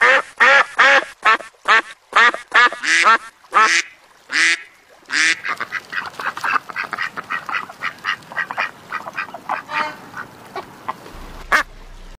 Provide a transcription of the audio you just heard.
Ah!